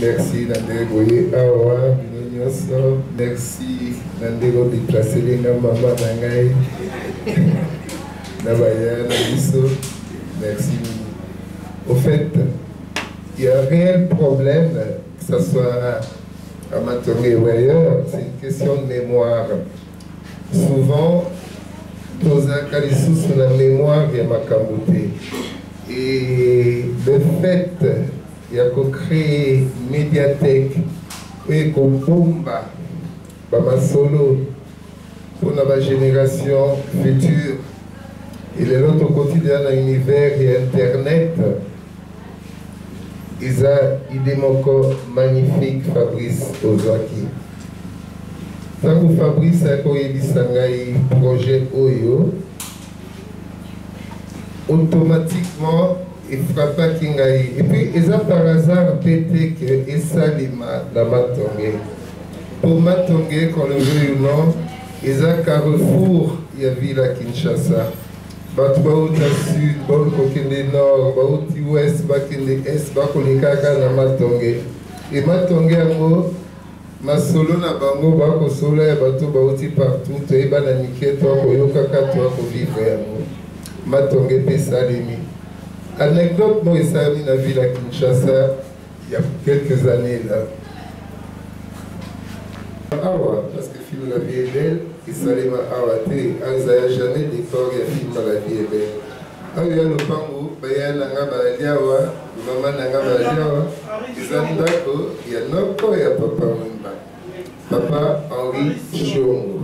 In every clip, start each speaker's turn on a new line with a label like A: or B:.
A: merci na ndenge boye awa bino nyonso merci na ndenge odeplacelinga mama na ngai na baya na biso merci. Au fait il y a un réel problème que ce soit à Matongue ou ailleurs c'est une question de mémoire. Souvent tozalaka lisusu na mémoire ya makambo te et le fait ya kocréer médiathèque oyo ekobomba bamasolo mpona bagénération future. Et lelo tokoti deja na univers ya internet eza ide moko magnifique fabrice ozwaki. Ntango fabrice akoyebisa ngai projet oyo automatiquement efrappaki ngai. Epuis eza par hasard mpe te ke esalema na matonge. Mpo matonge quand le veuille ou non eza carrefour ya ville ya kinshasa. Bato bauta sud baoki kokende nord bauti west bakende est bakoleka kaka na matonge. E matonge yango masolo na bango bakosola ya bato bauti partout toyeba na mike to akoyokaka to akovivre yango. Matonge mpe esalemi anecdote moko esalemi na ville ya kinshasa ya quelques années là. Parce que film la vie est belle esalema awa te azaya jamais décor ya film la vie est belle. Awa ya lopango baya nanga bazali awa mama nanga awa eza ndako ya noko ya papa papa henri shongo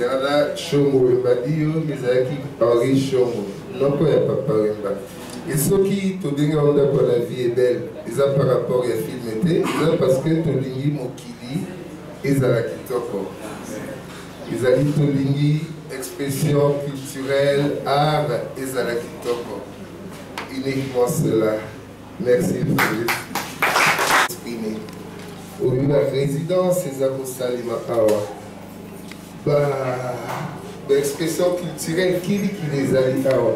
A: yangana shongo wemba dio ezalaki henri papa wemba et soki tobengi yango ndako la vie est belle par rapport ya film te eza parce que tolingi mokili ezala kitoko. Ezali tolingi expression culturelle kitoko. Uniquement cela. Merci exprimer. Oyo na résidence eza kosalema awa baexpression culturelle kilikili ezali awa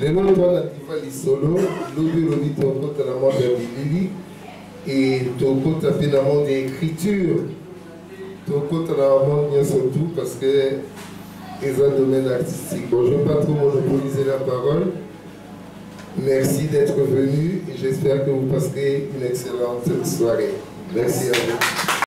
A: lelo twana diva lisolo lobi olobi tokota na monde ya bilili e tokota mpe na monde ya écriture tokota na monde nyonso tout parce que eza domaine artistique bon je vais pas trop monopoliser la parole. Merci d'être venu et j'espère que vous passerez une excellente soirée. Merci à vous